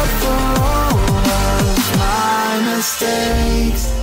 up for all of my mistakes.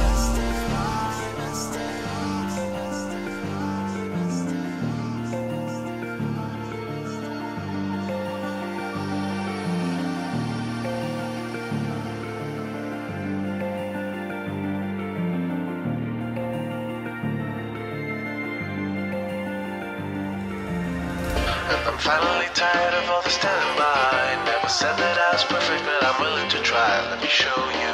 I'm finally tired of all the standing by. Never said that I was perfect, but I'm willing to try. Let me show you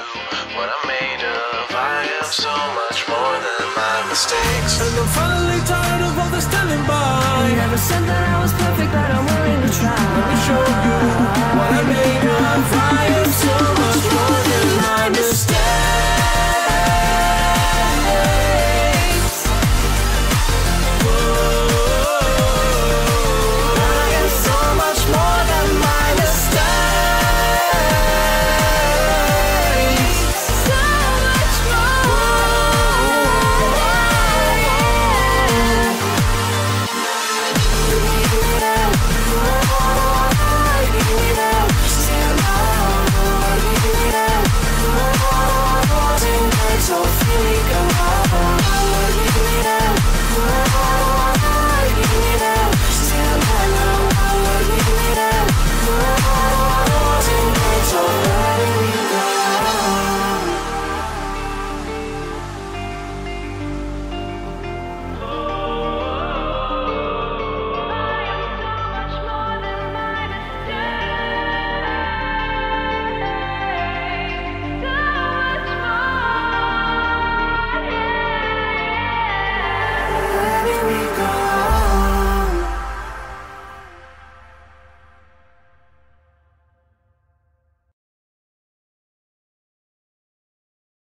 what I'm made of. I am so much more than my mistakes. And I'm finally tired of all the standing by. Never said that I was perfect, but I'm willing